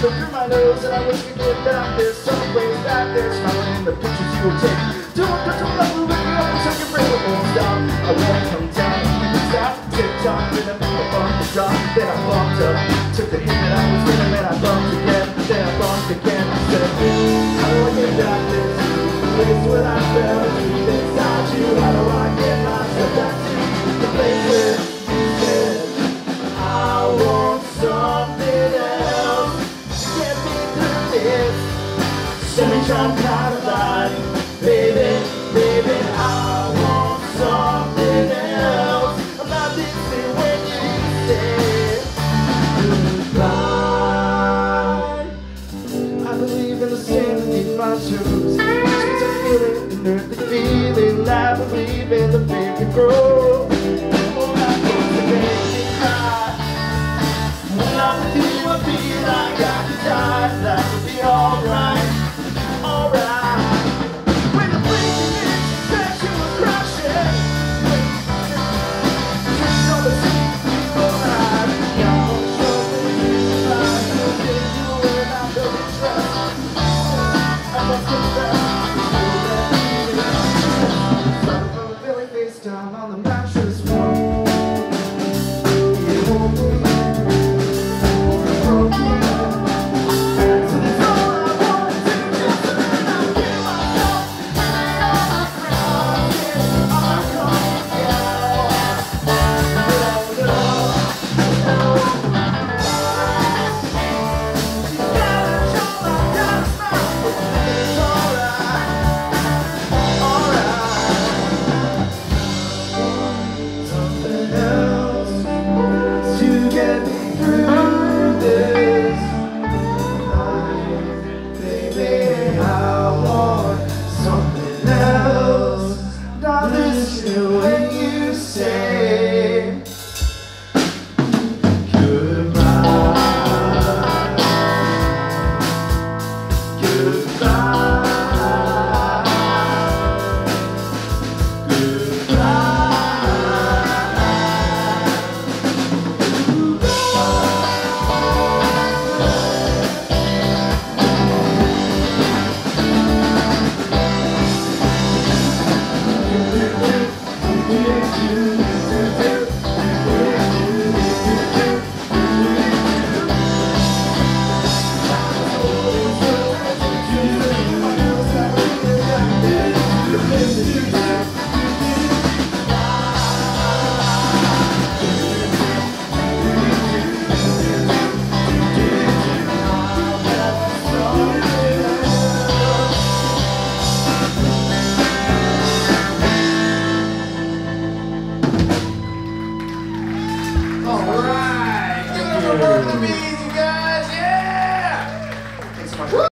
through my nose, and I was thinking that there's some place back there smiling in the pictures you will take. Don't put your love with me up until your brain won't stop. I won't come down, stop, tick tock, rhythm, the bump, the drop. Then I bumped up, i. Baby, baby, I want something else. About when you goodbye. I believe in the sand in my shoes. It's a feeling, an earthly feeling. I believe in the grow. When I'm with you, I feel like I die. Would be alright.